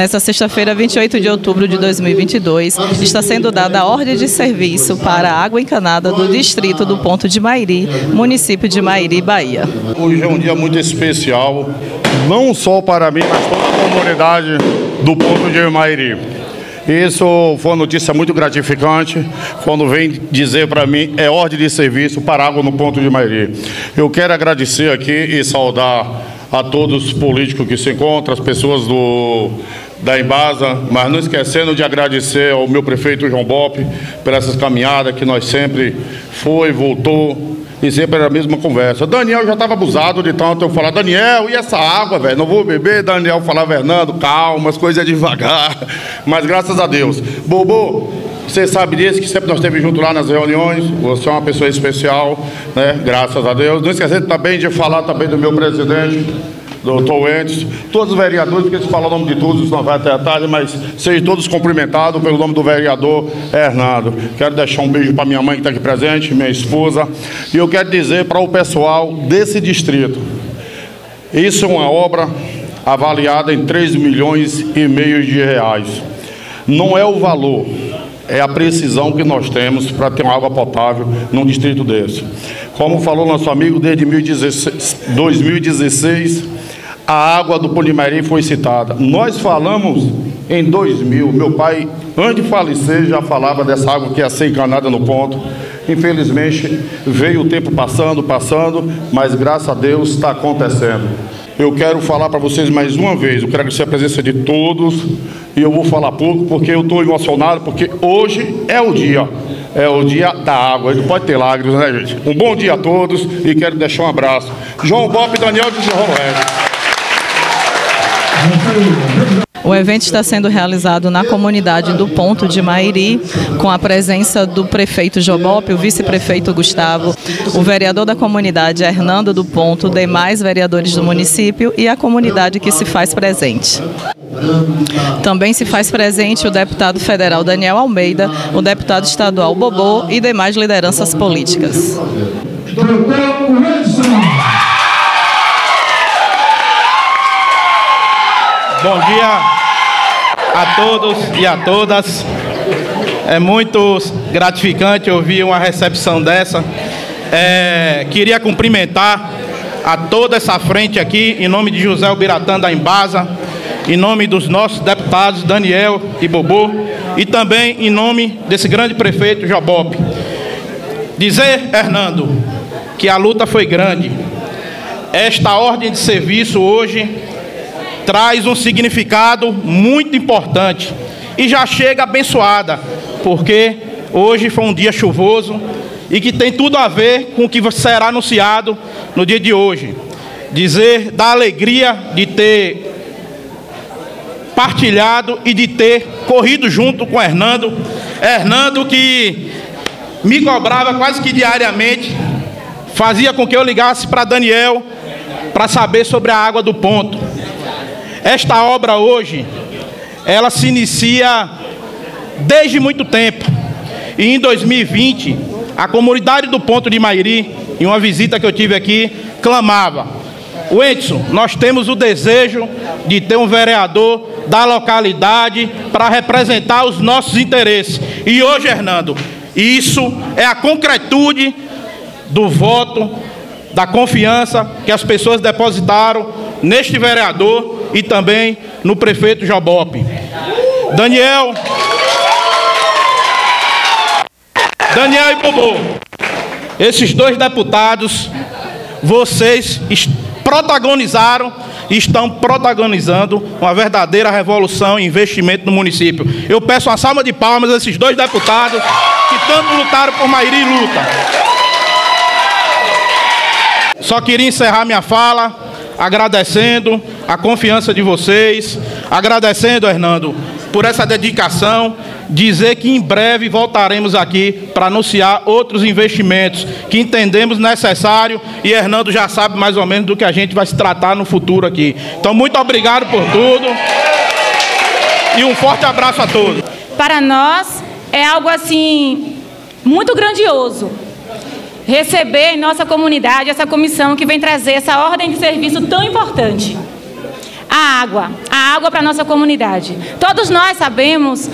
Nessa sexta-feira, 28 de outubro de 2022, está sendo dada a ordem de serviço para a água encanada do distrito do Ponto de Mairi, município de Mairi, Bahia. Hoje é um dia muito especial, não só para mim, mas toda a comunidade do Ponto de Mairi. Isso foi uma notícia muito gratificante quando vem dizer para mim é ordem de serviço para água no ponto de Mairi. Eu quero agradecer aqui e saudar a todos os políticos que se encontram, as pessoas do, da Embasa, mas não esquecendo de agradecer ao meu prefeito João Bop por essas caminhadas que nós sempre foi, voltou, e sempre era a mesma conversa. Daniel já estava abusado de tanto eu falar, Daniel, e essa água, velho? Não vou beber. Daniel falava, Fernando, calma, as coisas é devagar. Mas graças a Deus. Bobo, você sabe disso, que sempre nós esteve junto lá nas reuniões. Você é uma pessoa especial, né? Graças a Deus. Não esquecendo também de falar também do meu presidente doutor Entes, todos os vereadores, porque se fala o nome de todos, não vai até a tarde, mas sejam todos cumprimentados pelo nome do vereador Hernando. Quero deixar um beijo para minha mãe que está aqui presente, minha esposa, e eu quero dizer para o pessoal desse distrito, isso é uma obra avaliada em 3 milhões e meio de reais. Não é o valor, é a precisão que nós temos para ter uma água potável num distrito desse. Como falou nosso amigo, desde 2016 a água do Polimarim foi citada. Nós falamos em 2000, meu pai, antes de falecer, já falava dessa água que ia ser encanada no ponto. Infelizmente, veio o tempo passando, passando, mas graças a Deus está acontecendo. Eu quero falar para vocês mais uma vez, eu quero agradecer a presença de todos, e eu vou falar pouco porque eu estou emocionado, porque hoje é o dia, é o dia da água, não pode ter lágrimas, né gente? Um bom dia a todos e quero deixar um abraço. João Bop e Daniel de Desenrolo o evento está sendo realizado na comunidade do Ponto de Mairi, com a presença do prefeito Jobop, o vice-prefeito Gustavo, o vereador da comunidade Hernando do Ponto, demais vereadores do município e a comunidade que se faz presente. Também se faz presente o deputado federal Daniel Almeida, o deputado estadual Bobô e demais lideranças políticas. Bom dia a todos e a todas. É muito gratificante ouvir uma recepção dessa. É, queria cumprimentar a toda essa frente aqui, em nome de José Albiratã da Embasa, em nome dos nossos deputados Daniel e Bobô, e também em nome desse grande prefeito Jobope. Dizer, Hernando, que a luta foi grande. Esta ordem de serviço hoje traz um significado muito importante e já chega abençoada, porque hoje foi um dia chuvoso e que tem tudo a ver com o que será anunciado no dia de hoje. Dizer da alegria de ter partilhado e de ter corrido junto com Hernando. Hernando que me cobrava quase que diariamente, fazia com que eu ligasse para Daniel para saber sobre a água do ponto. Esta obra hoje, ela se inicia desde muito tempo. E em 2020, a comunidade do Ponto de Mairi, em uma visita que eu tive aqui, clamava: O Edson, nós temos o desejo de ter um vereador da localidade para representar os nossos interesses. E hoje, Hernando, isso é a concretude do voto, da confiança que as pessoas depositaram neste vereador e também no prefeito Jabope. Daniel. Daniel e Bobô. Esses dois deputados, vocês protagonizaram e estão protagonizando uma verdadeira revolução e investimento no município. Eu peço uma salva de palmas a esses dois deputados que tanto lutaram por Mairi Luta. Só queria encerrar minha fala agradecendo a confiança de vocês, agradecendo, Hernando, por essa dedicação, dizer que em breve voltaremos aqui para anunciar outros investimentos que entendemos necessário e Hernando já sabe mais ou menos do que a gente vai se tratar no futuro aqui. Então, muito obrigado por tudo e um forte abraço a todos. Para nós é algo assim muito grandioso receber em nossa comunidade essa comissão que vem trazer essa ordem de serviço tão importante. a água, a água para nossa comunidade. Todos nós sabemos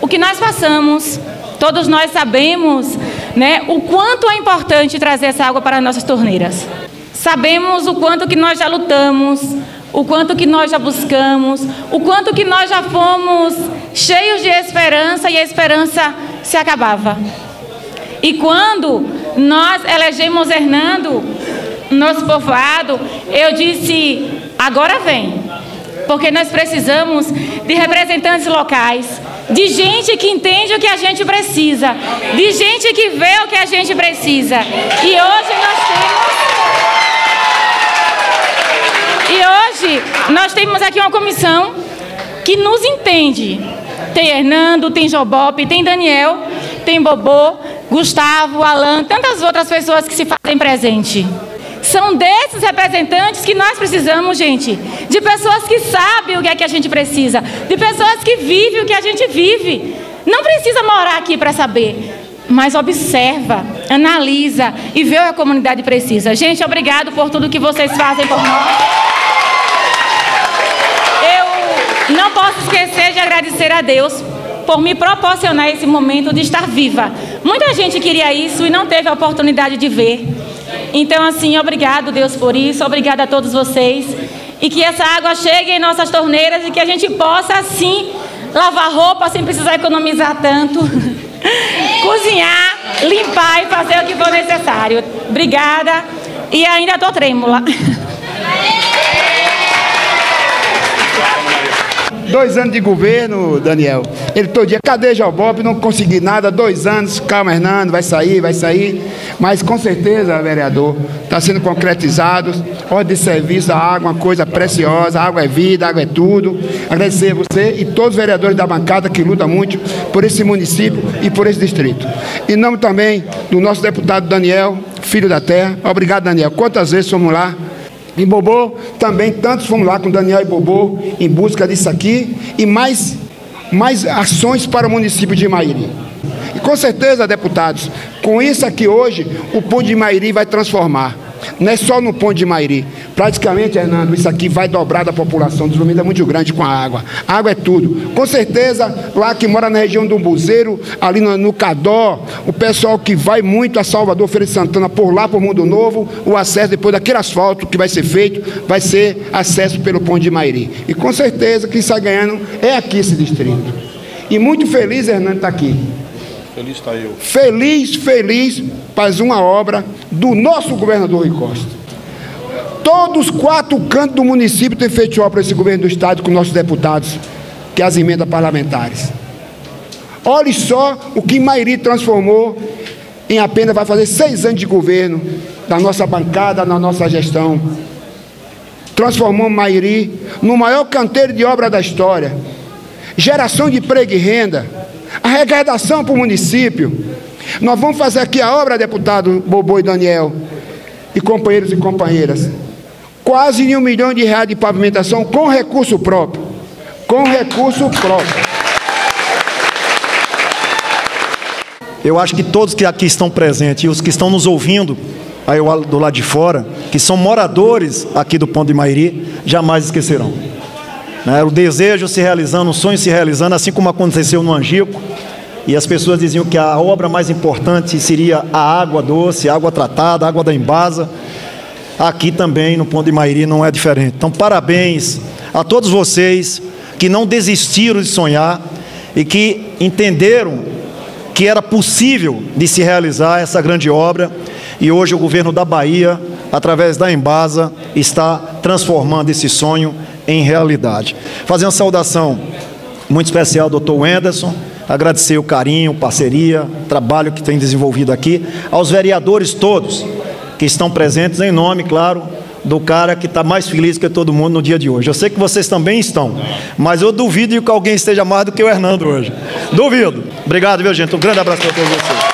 o que nós passamos, todos nós sabemos né, o quanto é importante trazer essa água para as nossas torneiras. Sabemos o quanto que nós já lutamos, o quanto que nós já buscamos, o quanto que nós já fomos cheios de esperança e a esperança se acabava. E quando nós elegemos Hernando, nosso povoado, eu disse: agora vem, porque nós precisamos de representantes locais, de gente que entende o que a gente precisa, de gente que vê o que a gente precisa. E hoje nós temos. E hoje nós temos aqui uma comissão que nos entende. Tem Hernando, tem Jobope, tem Daniel, tem Bobô, Gustavo, Alan, tantas outras pessoas que se fazem presente. São desses representantes que nós precisamos, gente. De pessoas que sabem o que é que a gente precisa. De pessoas que vivem o que a gente vive. Não precisa morar aqui para saber. Mas observa, analisa e vê o que a comunidade precisa. Gente, obrigado por tudo que vocês fazem por nós. Eu não posso esquecer de agradecer a Deus por me proporcionar esse momento de estar viva. Muita gente queria isso e não teve a oportunidade de ver. Então, assim, obrigado, Deus, por isso. Obrigada a todos vocês. E que essa água chegue em nossas torneiras e que a gente possa, assim, lavar roupa sem precisar economizar tanto. Cozinhar, limpar e fazer o que for necessário. Obrigada. E ainda estou trêmula. Dois anos de governo, Daniel. Ele todo dia, cadê Jobob? Não consegui nada, dois anos, calma, Hernando, vai sair, vai sair. Mas com certeza, vereador, está sendo concretizado. Ordem de serviço, a água, uma coisa preciosa, a água é vida, água é tudo. Agradecer a você e todos os vereadores da bancada que lutam muito por esse município e por esse distrito. Em nome também do nosso deputado Daniel, filho da terra. Obrigado, Daniel. Quantas vezes fomos lá? Em Bobô, também tantos fomos lá com Daniel e Bobô em busca disso aqui e mais, mais ações para o município de Mairi. E com certeza, deputados, com isso aqui hoje, o Ponto de Mairi vai transformar. Não é só no Ponto de Mairi. Praticamente, Hernando, isso aqui vai dobrar da população. O desenvolvimento é muito grande com a água. A água é tudo. Com certeza, lá que mora na região do Buzeiro, ali no, no Cadó, o pessoal que vai muito a Salvador, Feira de Santana, por lá, por Mundo Novo, o acesso depois daquele asfalto que vai ser feito, vai ser acesso pelo Ponto de Mairi. E com certeza, quem está ganhando é aqui esse distrito. E muito feliz, Hernando, está aqui. Feliz está eu. Feliz, feliz, faz uma obra do nosso governador Rui Costa. Todos os quatro cantos do município têm feito obra esse governo do estado com nossos deputados, que é as emendas parlamentares. Olhe só o que Mairi transformou em apenas vai fazer seis anos de governo da nossa bancada, na nossa gestão. Transformou Mairi no maior canteiro de obra da história. Geração de emprego e renda. Arrecadação para o município. Nós vamos fazer aqui a obra, deputado Bobô e Daniel, e companheiros e companheiras. Quase um milhão de reais de pavimentação com recurso próprio. Com recurso próprio. Eu acho que todos que aqui estão presentes e os que estão nos ouvindo, aí do lado de fora, que são moradores aqui do Ponto de Mairi, jamais esquecerão. Né? O desejo se realizando, o sonho se realizando, assim como aconteceu no Angico. E as pessoas diziam que a obra mais importante seria a água doce, a água tratada, a água da embasa. Aqui também no Ponto de Mairi não é diferente. Então, parabéns a todos vocês que não desistiram de sonhar e que entenderam que era possível de se realizar essa grande obra. E hoje o governo da Bahia, através da Embasa, está transformando esse sonho em realidade. Fazer uma saudação muito especial ao doutor Wenderson, agradecer o carinho, parceria, trabalho que tem desenvolvido aqui, aos vereadores todos que estão presentes, em nome, claro, do cara que está mais feliz que todo mundo no dia de hoje. Eu sei que vocês também estão, mas eu duvido que alguém esteja mais do que o Hernando hoje. Duvido. Obrigado, viu, gente? Um grande abraço para todos vocês.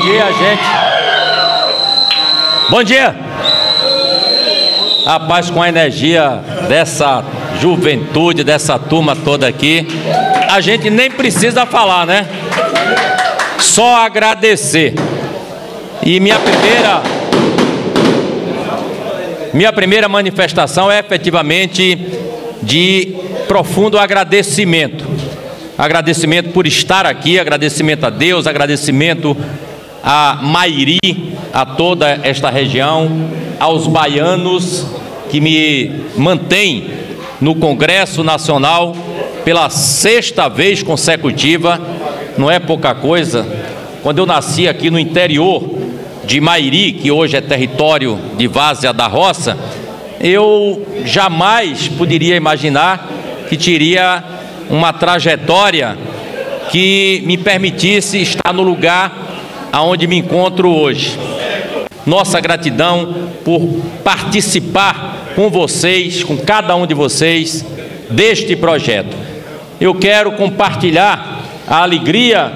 Dia, gente. Bom dia. Rapaz, com a energia dessa juventude, dessa turma toda aqui. A gente nem precisa falar, né? Só agradecer. E minha primeira minha primeira manifestação é efetivamente de profundo agradecimento. Agradecimento por estar aqui, agradecimento a Deus, agradecimento a Mairi, a toda esta região, aos baianos que me mantêm no Congresso Nacional pela sexta vez consecutiva, não é pouca coisa. Quando eu nasci aqui no interior de Mairi, que hoje é território de Várzea da Roça, eu jamais poderia imaginar que teria uma trajetória que me permitisse estar no lugar aonde me encontro hoje. Nossa gratidão por participar com vocês, com cada um de vocês, deste projeto. Eu quero compartilhar a alegria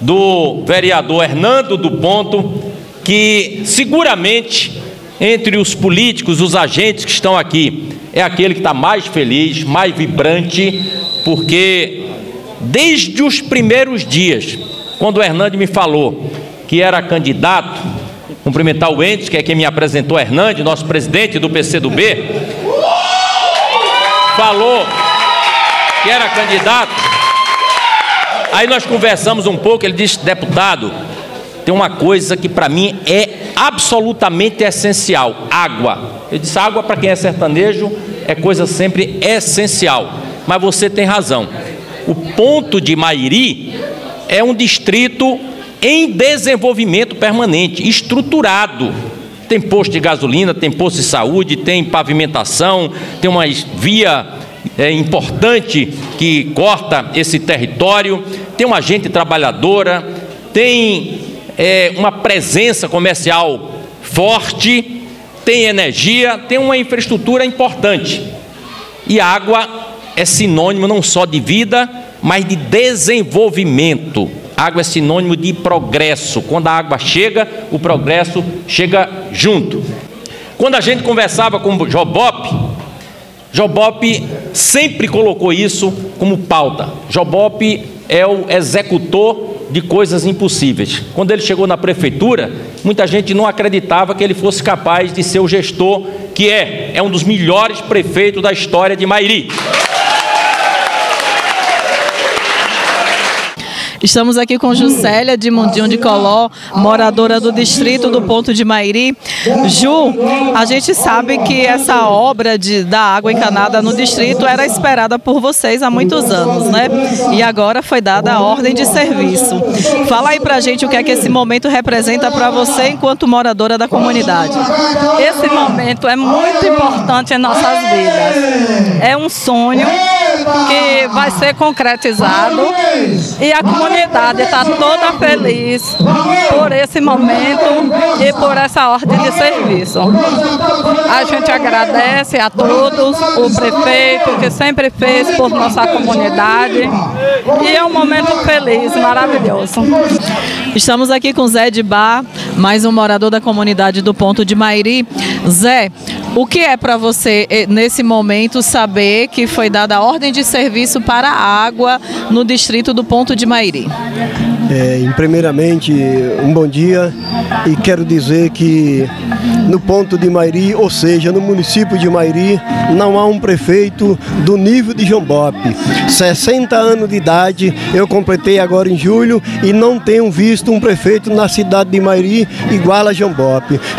do vereador Hernando do Ponto, que seguramente entre os políticos, os agentes que estão aqui, é aquele que está mais feliz, mais vibrante, porque desde os primeiros dias, quando o Hernandes me falou que era candidato, cumprimentar o Entes, que é quem me apresentou, Hernandes, nosso presidente do PCdoB, falou que era candidato. Aí nós conversamos um pouco, ele disse, deputado, tem uma coisa que para mim é absolutamente essencial: água. Eu disse: água para quem é sertanejo é coisa sempre essencial. Mas você tem razão. O ponto de Mairi é um distrito em desenvolvimento permanente, estruturado. Tem posto de gasolina, tem posto de saúde, tem pavimentação, tem uma via é, importante que corta esse território, tem uma gente trabalhadora, tem é, uma presença comercial forte, tem energia, tem uma infraestrutura importante. E água é sinônimo não só de vida, mas de desenvolvimento. Água é sinônimo de progresso. Quando a água chega, o progresso chega junto. Quando a gente conversava com o Jobop, Jobop sempre colocou isso como pauta. Jobop é o executor de coisas impossíveis. Quando ele chegou na prefeitura, muita gente não acreditava que ele fosse capaz de ser o gestor que é. É um dos melhores prefeitos da história de Mairi. Estamos aqui com Juscelia de Mundinho de Coló, moradora do distrito do Ponto de Mairi. Ju, a gente sabe que essa obra de, da água encanada no distrito era esperada por vocês há muitos anos, né? E agora foi dada a ordem de serviço. Fala aí pra gente o que é que esse momento representa para você enquanto moradora da comunidade. Esse momento é muito importante em nossas vidas. É um sonho que vai ser concretizado e a comunidade está toda feliz por esse momento e por essa ordem de serviço. A gente agradece a todos, o prefeito que sempre fez por nossa comunidade e é um momento feliz, maravilhoso. Estamos aqui com Zé de Bar, mais um morador da comunidade do Ponto de Mairi. Zé, o que é para você, eh, nesse momento, saber que foi dada a ordem de serviço para a água no distrito do Ponto de Mairi? É, primeiramente, um bom dia e quero dizer que no ponto de Mairi, ou seja, no município de Mairi, não há um prefeito do nível de João Bop. 60 anos de idade, eu completei agora em julho e não tenho visto um prefeito na cidade de Mairi igual a João.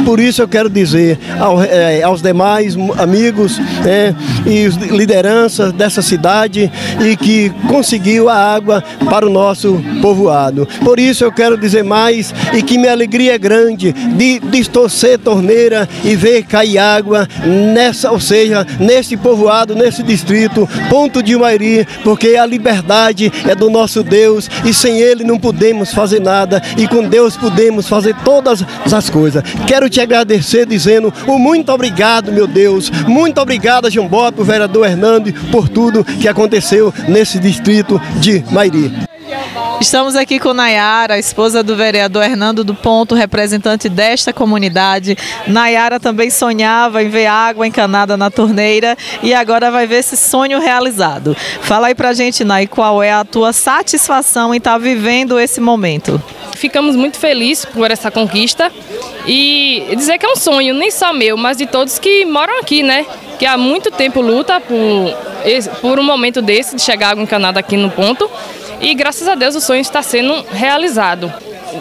Por isso eu quero dizer ao, é, aos demais amigos é, e lideranças dessa cidade e que conseguiu a água para o nosso povoado. Por isso eu quero dizer mais e que minha alegria é grande de distorcer e ver cair água nessa, ou seja, nesse povoado, nesse distrito, ponto de Mairi, porque a liberdade é do nosso Deus e sem Ele não podemos fazer nada e com Deus podemos fazer todas as coisas. Quero te agradecer dizendo o muito obrigado, meu Deus, muito obrigado a Bob, o vereador Hernando, por tudo que aconteceu nesse distrito de Mairi. Estamos aqui com Nayara, esposa do vereador Hernando do Ponto, representante desta comunidade. Nayara também sonhava em ver água encanada na torneira e agora vai ver esse sonho realizado. Fala aí pra gente, Nay, qual é a tua satisfação em estar tá vivendo esse momento? Ficamos muito felizes por essa conquista e dizer que é um sonho, nem só meu, mas de todos que moram aqui, né? Que há muito tempo luta por, por um momento desse de chegar água encanada aqui no ponto. E graças a Deus o sonho está sendo realizado.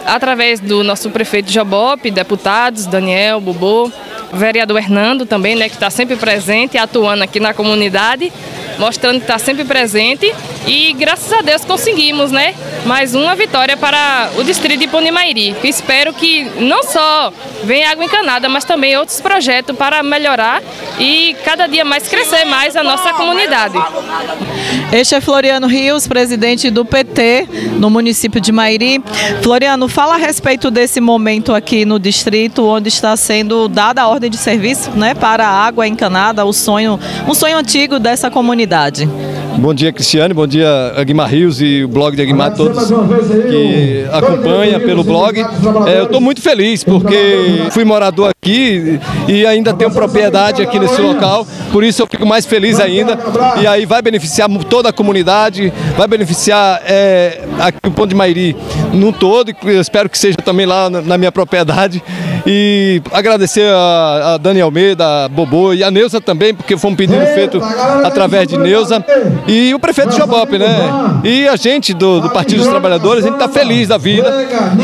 Através do nosso prefeito Jobop, deputados, Daniel, Bobô, vereador Hernando também, né, que está sempre presente atuando aqui na comunidade mostrando que está sempre presente e graças a Deus conseguimos, né? Mais uma vitória para o distrito de Ponimairi. Espero que não só venha água encanada, mas também outros projetos para melhorar e cada dia mais crescer mais a nossa comunidade. Este é Floriano Rios, presidente do PT no município de Mairi. Floriano, fala a respeito desse momento aqui no distrito, onde está sendo dada a ordem de serviço, né, para a água encanada, o sonho, um sonho antigo dessa comunidade. Bom dia, Cristiane. Bom dia, Aguimar Rios e o blog de Aguimar, todos que acompanham pelo blog. É, eu estou muito feliz porque fui morador aqui e ainda tenho propriedade aqui nesse local, por isso eu fico mais feliz ainda. E aí vai beneficiar toda a comunidade, vai beneficiar é, aqui o Ponto de Mairi num todo, espero que seja também lá na minha propriedade. E agradecer a, a Dani Almeida, a Bobô e a Neuza também, porque foi um pedido feito através de Neuza. E o prefeito Jobop, né? E a gente do, do Partido dos Trabalhadores, a gente está feliz da vida,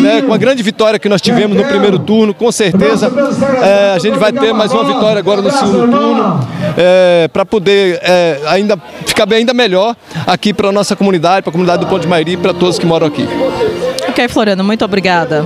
né? Com a grande vitória que nós tivemos no primeiro turno, com certeza é, a gente vai ter mais uma vitória agora no segundo turno, é, para poder é, ainda ficar bem ainda melhor aqui para a nossa comunidade, para a comunidade do Ponte de Mairi e para todos que moram aqui. Ok, Floriano, muito obrigada.